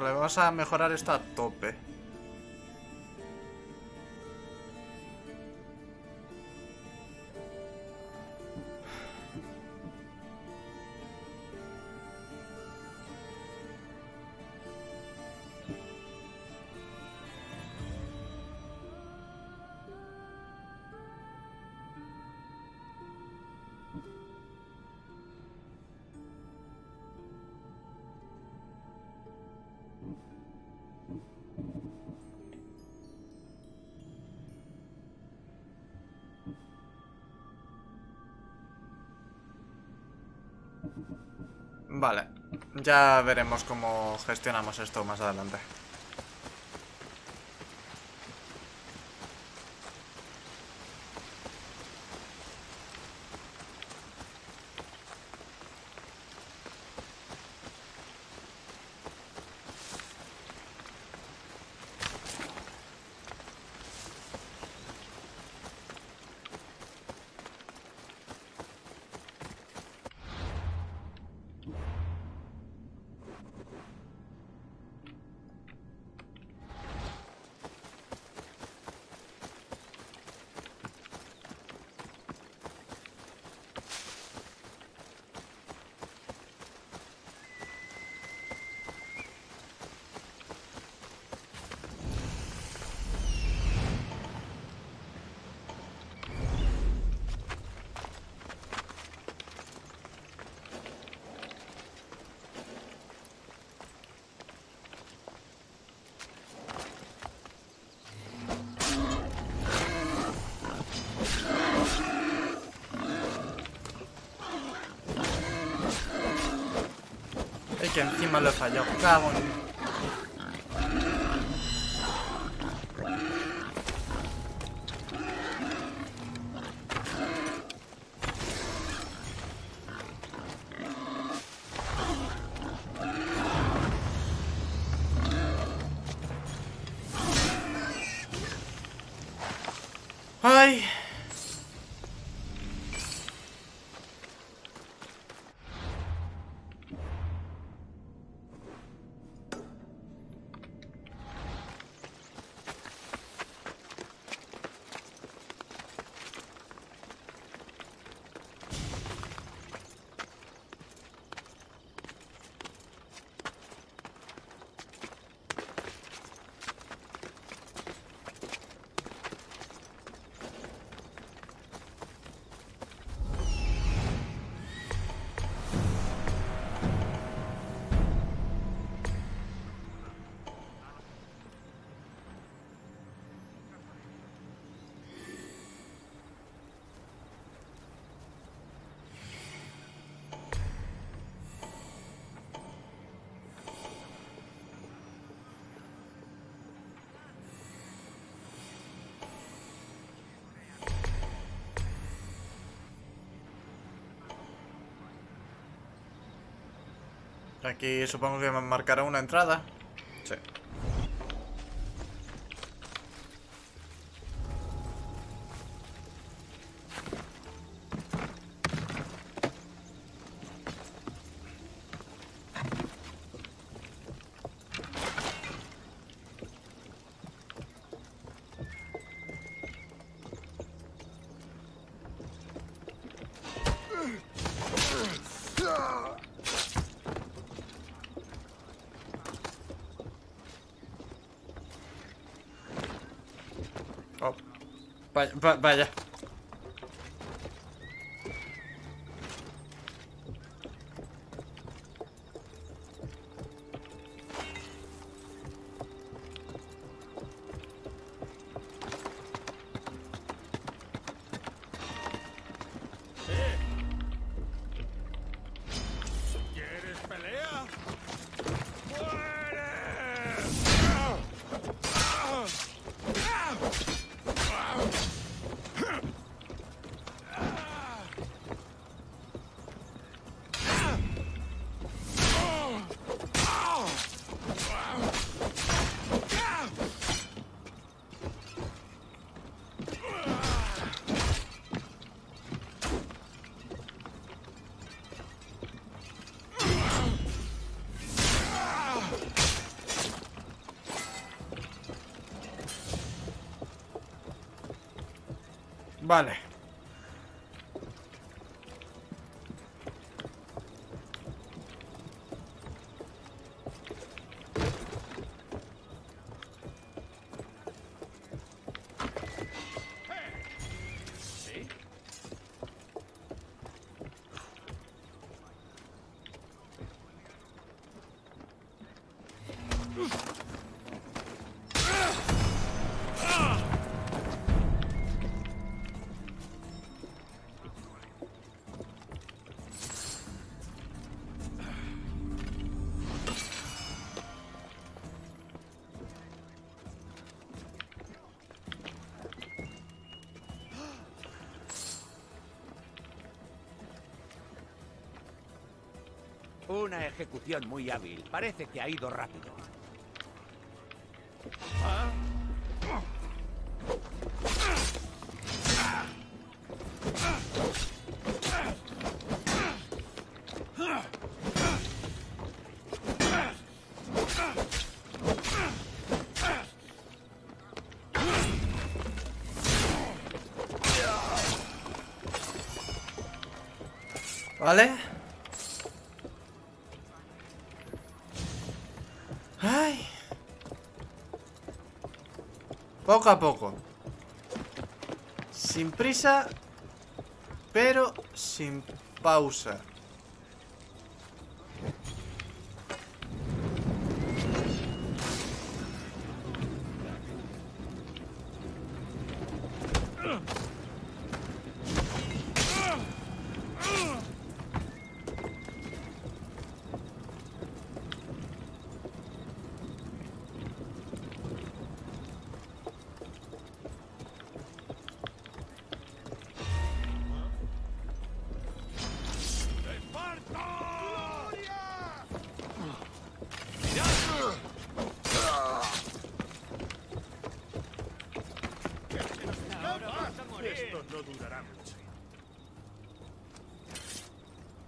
Vale, vamos a mejorar esto a tope. Vale, ya veremos cómo gestionamos esto más adelante. Que encima lo he fallado. Cago en... Aquí supongo que me marcará una entrada. but but by the Vale. Una ejecución muy hábil. Parece que ha ido rápido. Ay. Poco a poco. Sin prisa, pero sin pausa.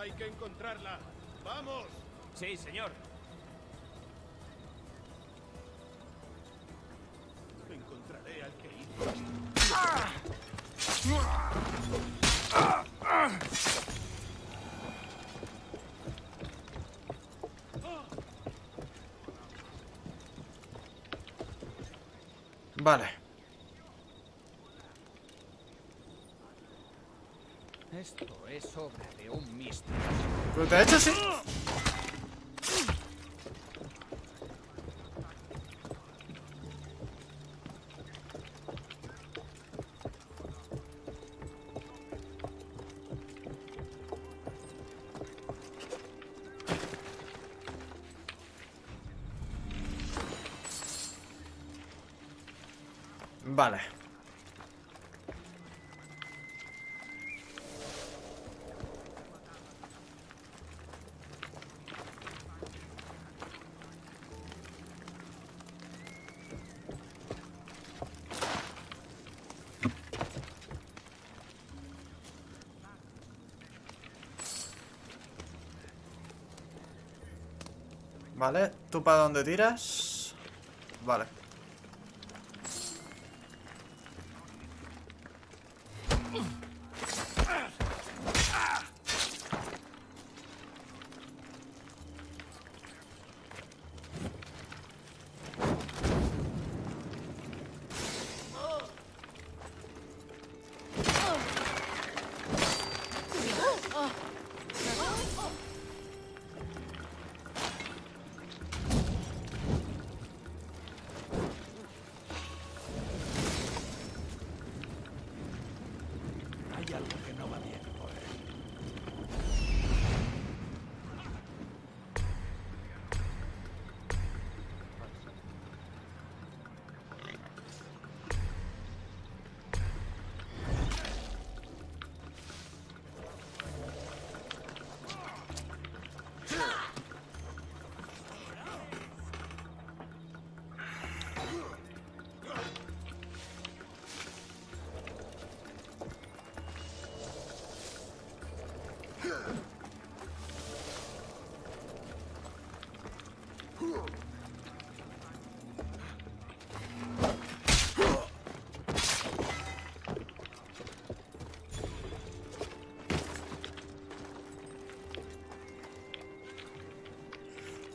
Hay que encontrarla. ¡Vamos! Sí, señor. Encontraré al que hizo. Vale. Esto es obra de un místico. Pero de hecho sí. Vale. Vale, ¿tú para dónde tiras? Vale. Hay algo que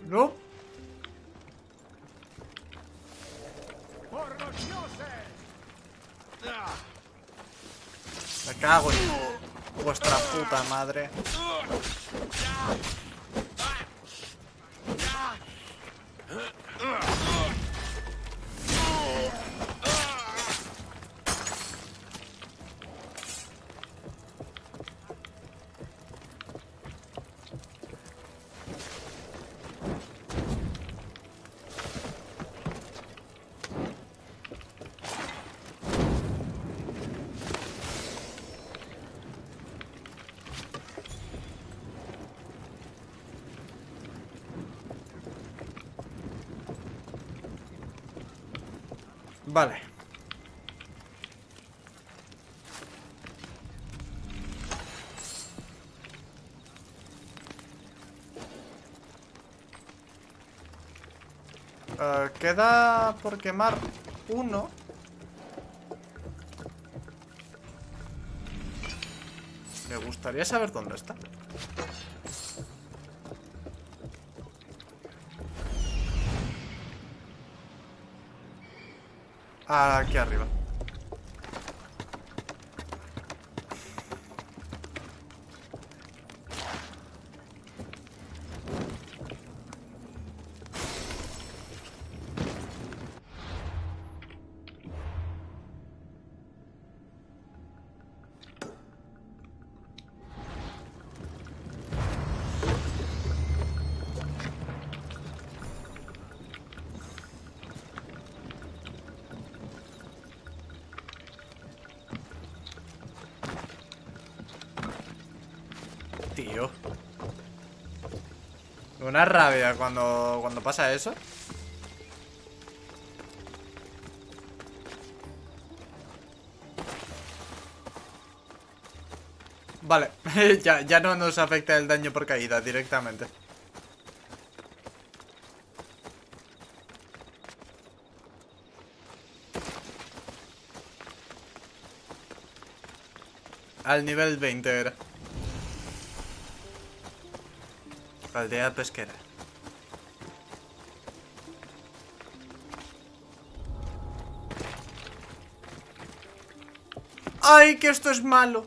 No. ¡Por los dioses! Me cago en vuestra puta madre. Vale. Eh, queda por quemar uno. Me gustaría saber dónde está. Aquí arriba. Una rabia cuando, cuando pasa eso. Vale, ya, ya no nos afecta el daño por caída directamente. Al nivel 20 era. Aldea pesquera. ¡Ay, que esto es malo!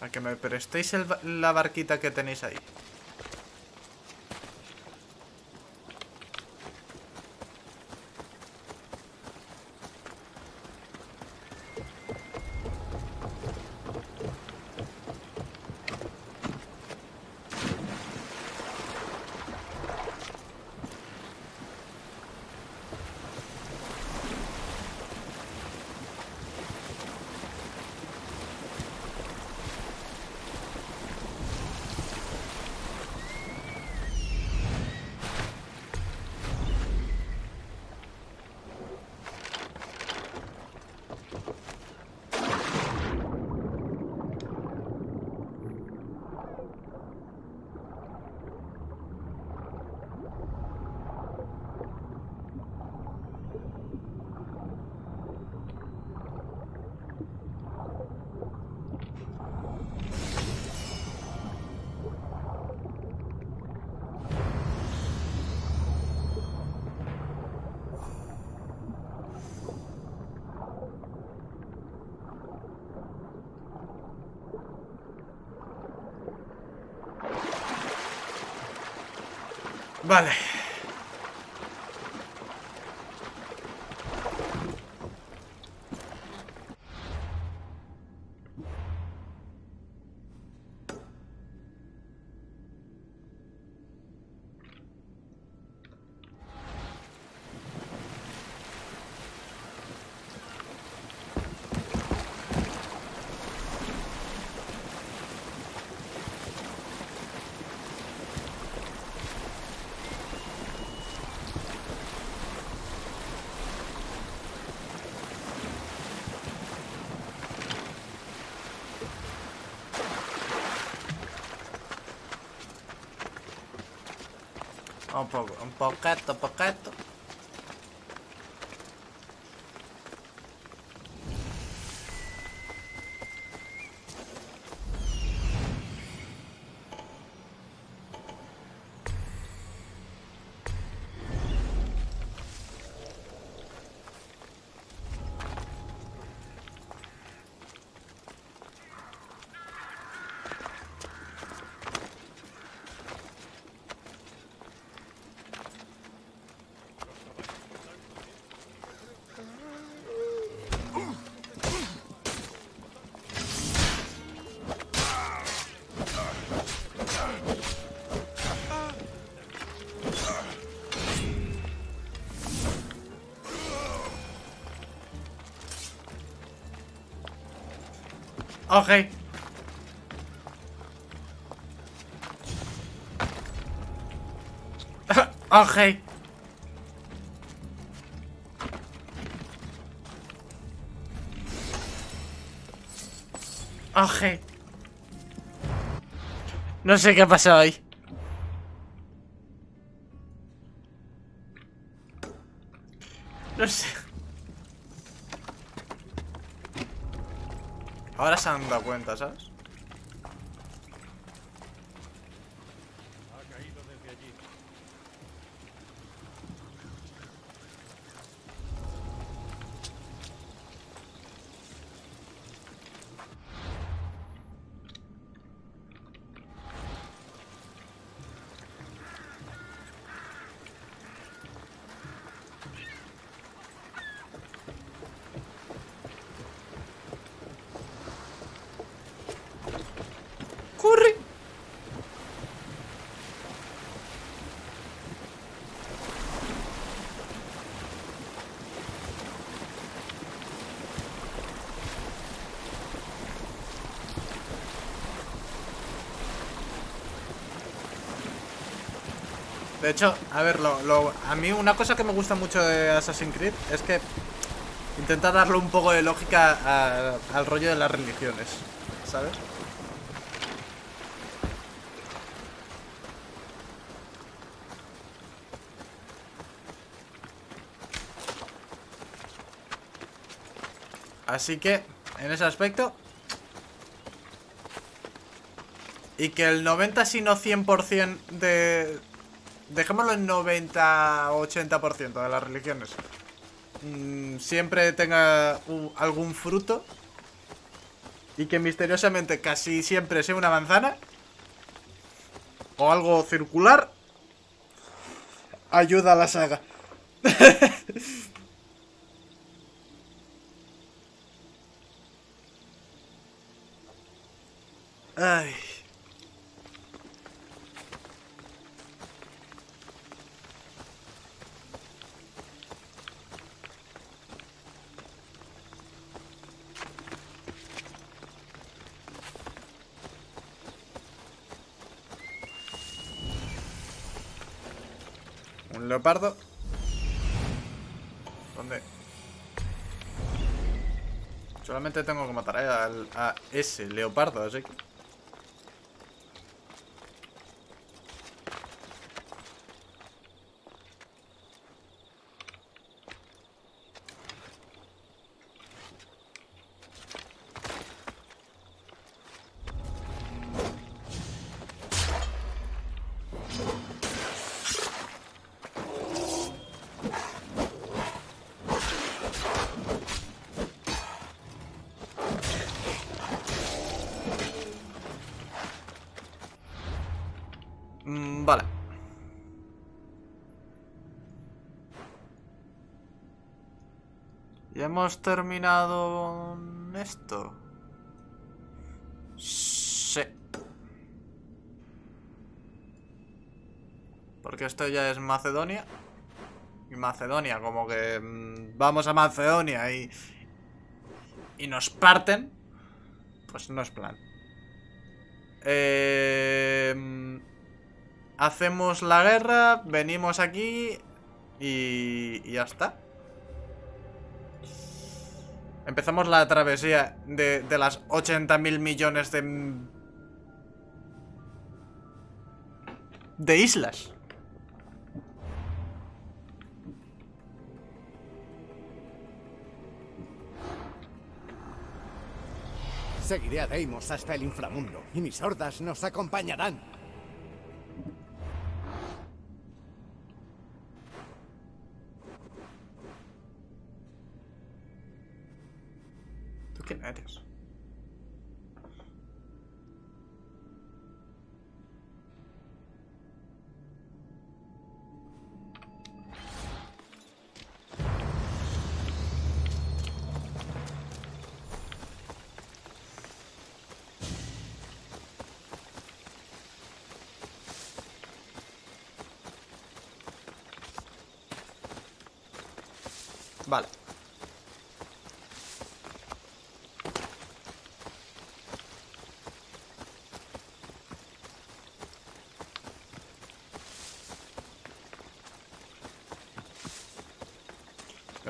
A que me prestéis el la barquita que tenéis ahí. Vale. Un poco, un poquito, poquito. Ok. ok. Ok. No sé qué ha pasado ahí. Se han dado cuenta, ¿sabes? De hecho, a ver, a mí una cosa que me gusta mucho de Assassin's Creed es que intenta darle un poco de lógica al rollo de las religiones, ¿sabes? Así que, en ese aspecto... Y que el 90 si no 100% de... Dejémoslo en 90-80% de las religiones. mm, siempre tenga algún fruto. Y que misteriosamente casi siempre sea una manzana. O algo circular. Ayuda a la saga. Ay. Un leopardo. ¿Dónde? Solamente tengo que matar a, a ese leopardo, así que... Mm, vale. ¿Ya hemos terminado esto? Sí. Porque esto ya es Macedonia. Y Macedonia, como que mm, vamos a Macedonia y... Y nos parten. Pues no es plan. Eh, hacemos la guerra, venimos aquí y ya está. Empezamos la travesía de, las 80 mil millones de... De islas. Seguiré a Deimos hasta el inframundo y mis hordas nos acompañarán. Quién eres?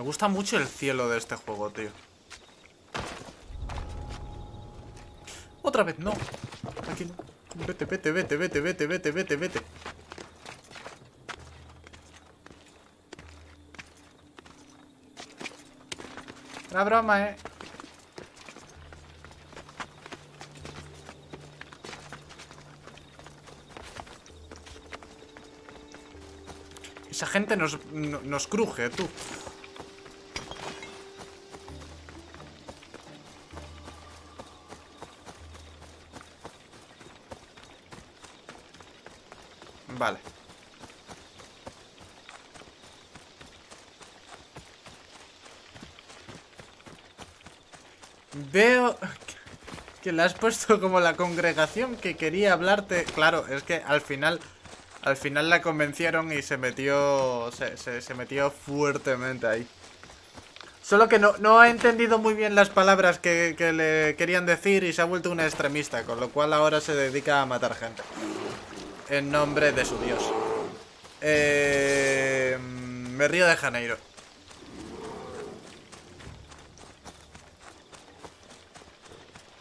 Gusta mucho el cielo de este juego, tío. Otra vez, no. No. Vete, vete, vete, vete, vete, vete, vete, vete. Una broma, eh. Esa gente nos, no- nos cruje, tú. Que le has puesto como la congregación que quería hablarte. Claro, es que al final, al final la convencieron y se metió, se, se- metió fuertemente ahí. Solo que no, no ha entendido muy bien las palabras que, que le querían decir y se ha vuelto una extremista, con lo cual ahora se dedica a matar gente. En nombre de su dios. Eh, me río de Janeiro.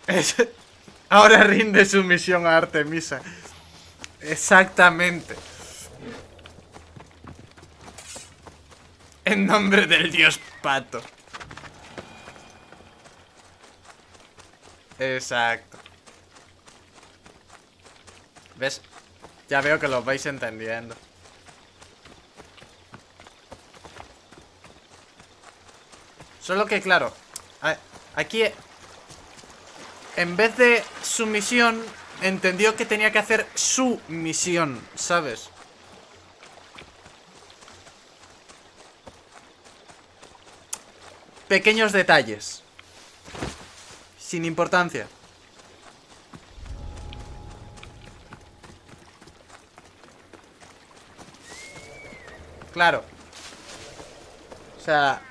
Ahora rinde su misión a Artemisa. Exactamente. En nombre del dios pato. Exacto. ¿Ves? Ya veo que lo vais entendiendo. Solo que, claro, aquí, en vez de su misión, entendió que tenía que hacer su misión, ¿sabes? Pequeños detalles. Sin importancia. Claro. O sea...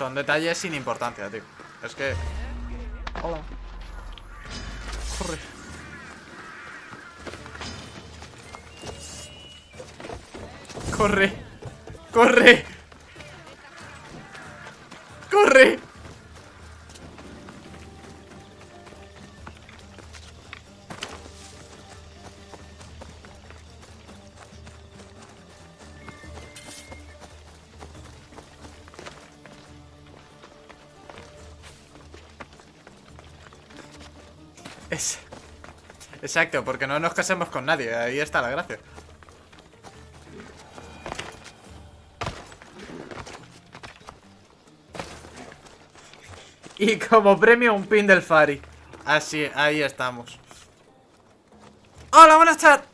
Son detalles sin importancia, tío. Es que... Hola. Corre. Corre. Corre. Es... Exacto, porque no nos casemos con nadie, ahí está la gracia. Y como premio un pin del Fari. Así, ahí estamos. ¡Hola, buenas tardes!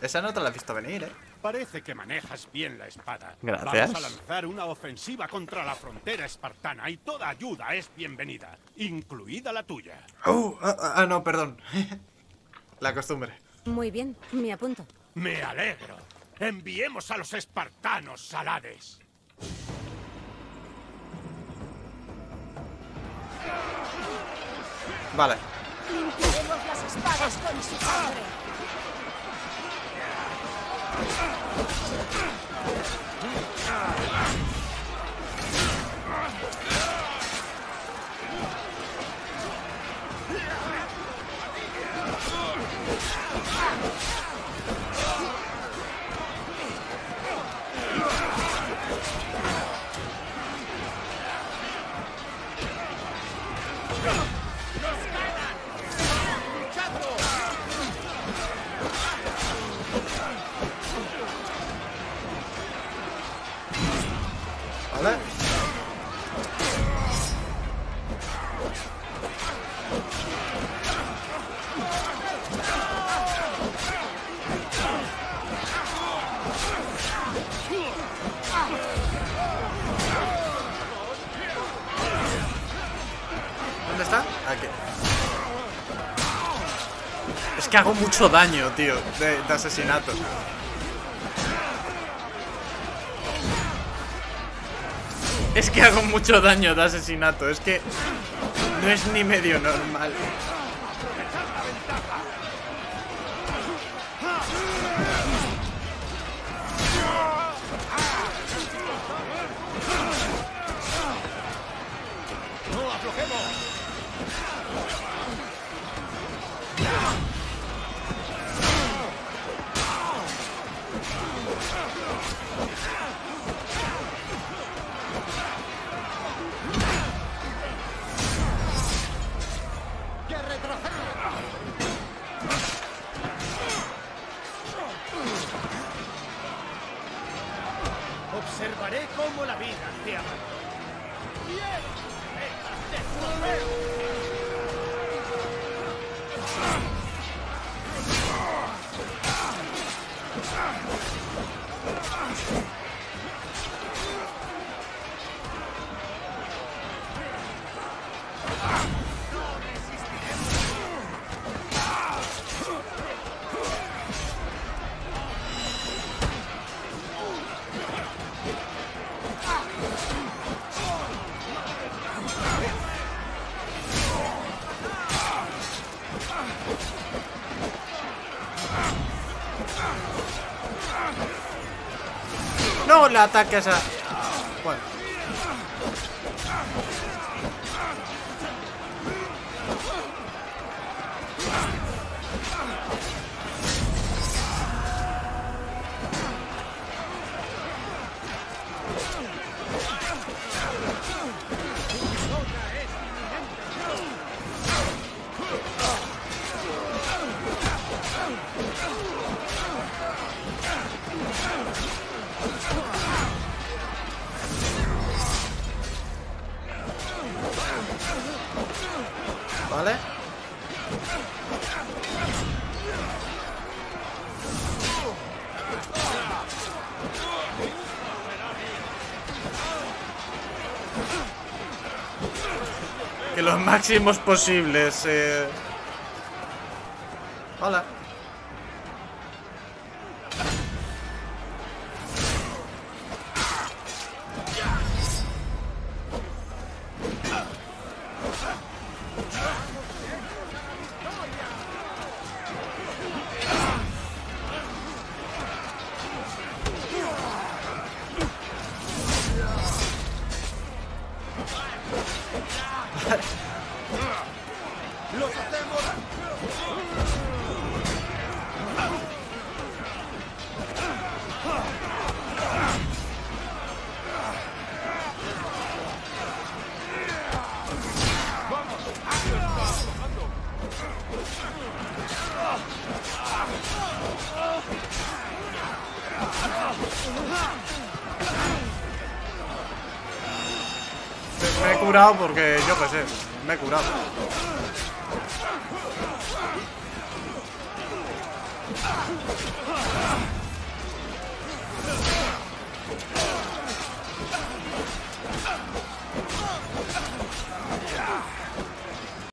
Esa no te la he visto venir, ¿eh? Parece que manejas bien la espada. Gracias. Vamos a lanzar una ofensiva contra la frontera espartana y toda ayuda es bienvenida, incluida la tuya. Uh, ah, ah, ah, no, perdón. la costumbre. Muy bien, me apunto. Me alegro. Enviemos a los espartanos salades. Vale. Limpiaremos las espadas con su sangre. ¿Vale? Es que hago mucho daño, tío, de, de asesinato. Es que hago mucho daño de asesinato. Es que no es ni medio normal. No le ataques máximos posibles. Eh... porque yo qué me he curado.